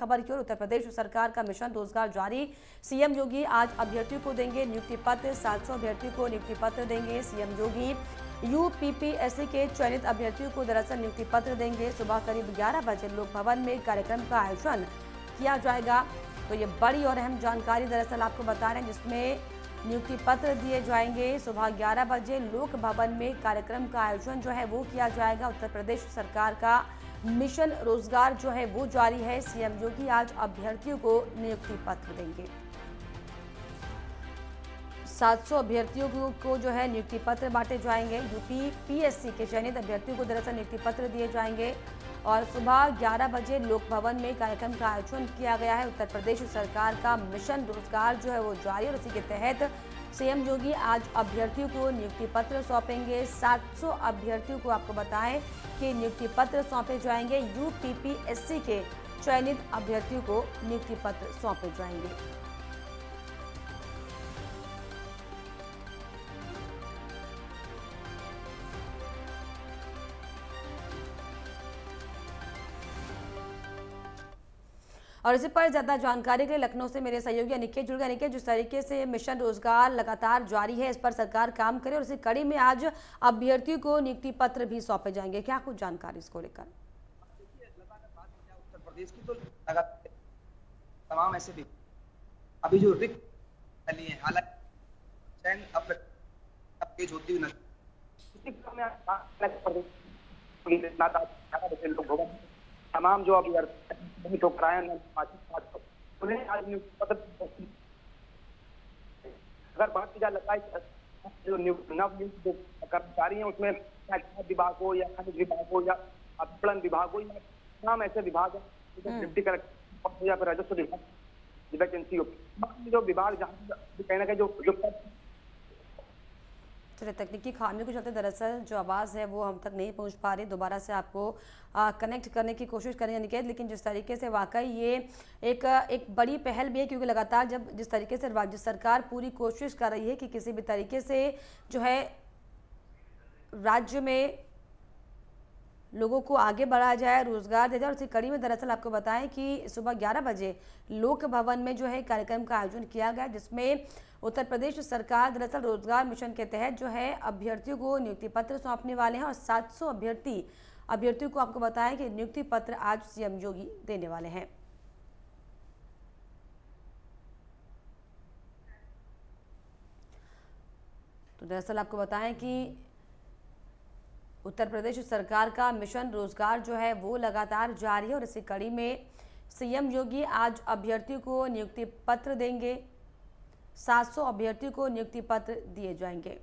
खबर की ओर उत्तर प्रदेश सरकार का मिशन रोज़गार जारी। सीएम योगी आज अभ्यर्थियों को देंगे नियुक्ति पत्र 700 अभ्यर्थियों को नियुक्ति पत्र देंगे। सीएम योगी यूपीपीएससी के चयनित अभ्यर्थियों को दरअसल नियुक्ति पत्र देंगे। सुबह करीब 11 बजे लोक भवन में कार्यक्रम का आयोजन किया जाएगा। तो ये बड़ी और अहम जानकारी दरअसल आपको बता रहे हैं, जिसमें नियुक्ति पत्र दिए जाएँगे। सुबह 11 बजे लोक भवन में कार्यक्रम का आयोजन जो है वो किया जाएगा। उत्तर प्रदेश सरकार का मिशन रोज़गार जो है वो जारी है। सीएम योगी आज अभ्यर्थियों को नियुक्ति पत्र देंगे। 700 अभ्यर्थियों को जो है नियुक्ति पत्र बांटे जाएँगे। यूपी पीएससी के चयनित अभ्यर्थियों को दरअसल नियुक्ति पत्र दिए जाएँगे। और सुबह 11 बजे लोक भवन में कार्यक्रम का आयोजन किया गया है। उत्तर प्रदेश सरकार का मिशन रोज़गार जो है वो जारी और इसी के तहत सीएम योगी आज अभ्यर्थियों को नियुक्ति पत्र सौंपेंगे। 700 अभ्यर्थियों को आपको बताएँ कि नियुक्ति पत्र सौंपे जाएँगे। यूपीपीएससी के चयनित अभ्यर्थियों को नियुक्ति पत्र सौंपे जाएँगे। और इसी पर ज़्यादा जानकारी के लिए लखनऊ से मेरे सहयोगी अनिकेत जुड़ गए अनिकेत जिस तरीके से मिशन रोज़गार लगातार जारी है इस पर सरकार काम करे और इसी कड़ी में आज अभ्यर्थियों को नियुक्ति पत्र भी सौंपे जाएँगे क्या कुछ जानकारी इसको लेकर तो तमाम ऐसे भी अभी जो रिक्त है हालाँकि होती हुई नज़र तमाम जो अभी ठोकराए उन्हें आज पत्र अगर बात की जाए लगाई जो नव नियुक्त जो कर्मचारी हैं उसमें विभाग हो या खनिज विभाग हो या विपणन विभाग हो या तमाम ऐसे विभाग है डिप्टी कलेक्टर या फिर राजस्व विभाग वैकेंसी हो जो विभाग जहाँ कहीं ना कहीं जो जो चलिए तकनीकी खामियों के चलते दरअसल जो आवाज़ है वो हम तक नहीं पहुँच पा रही। दोबारा से आपको आ, कनेक्ट करने की कोशिश करेंगे निकेत लेकिन जिस तरीके से वाकई ये एक एक बड़ी पहल भी है क्योंकि लगातार जब जिस तरीके से राज्य सरकार पूरी कोशिश कर रही है कि किसी भी तरीके से जो है राज्य में लोगों को आगे बढ़ाया जाए, रोज़गार दिया जाए। और इसी कड़ी में दरअसल आपको बताएँ कि सुबह 11 बजे लोक भवन में जो है कार्यक्रम का आयोजन किया गया, जिसमें उत्तर प्रदेश सरकार दरअसल रोज़गार मिशन के तहत जो है अभ्यर्थियों को नियुक्ति पत्र सौंपने वाले हैं और 700 अभ्यर्थी, अभ्यर्थियों को आपको बताया कि नियुक्ति पत्र आज सीएम योगी देने वाले हैं। तो दरअसल आपको बताएँ कि उत्तर प्रदेश सरकार का मिशन रोज़गार जो है वो लगातार जारी है और इसी कड़ी में सीएम योगी आज अभ्यर्थियों को नियुक्ति पत्र देंगे। 700 अभ्यर्थियों को नियुक्ति पत्र दिए जाएँगे।